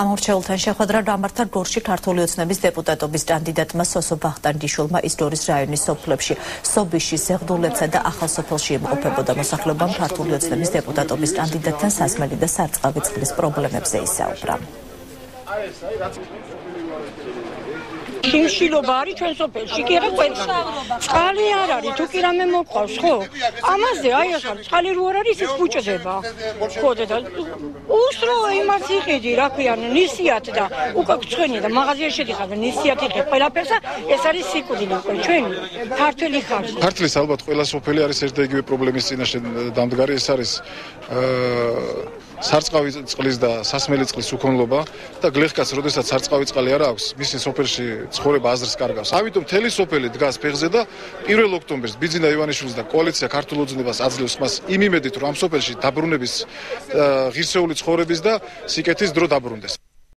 ამორჩეულთან შეხვედრა გამართა გორში ქართული ოცნების დეპუტატობის კანდიდატმა სოსო ბახტანგიშვილმა ისდორის რაიონის სოფლებში სობიში ზეღდულეცა და ახალსოფელში იმყოფებოდა მოსახლეობამ ქართული ოცნების დეპუტატობის კანდიდატთან სასმელი და სარწყავი წყლის პრობლემებზე ისაუბრა. აი ეს აი რაც შიმშილობა არის ჩვენ სოფელში კი არა ყველა წყალი არ არის თუ კი რამე მოყავს ხო? ამაზე აი ახლა წყალი რო არ არის ის ბუჭდება. ხო და უსრო იმას იყიდი რა ქვია ნისიათ და უკვე ჩვენი და მაღაზიაში შედიხარ ნისიათ იყი ყველაფერს ეს არის სიკვდილი უკვე ჩვენი. ქართული ხარჯი ქართლის ალბათ ყველა სოფელი არის ერთ და იგივე პრობლემის წინაშე დამდგარი ეს არის აა სარწყავი წყლის და სასმელი წყლის უქონლობა და გლეხკაც როდესაც სარწყავი წყალი არ აქვს მისი სოფელში ცხოვრება აზრს კარგავს. ამიტომ თელი სოფელი დგას ფეხზე და 1 ოქტომბერს ბიძინა ივანიშვილის და კოალიცია ქართულ უძნებას აძლევს მას იმ იმედით რომ ამ სოფელში დაბრუნების ღირსეული ცხოვრების და სიკეთის დრო დაბრუნდეს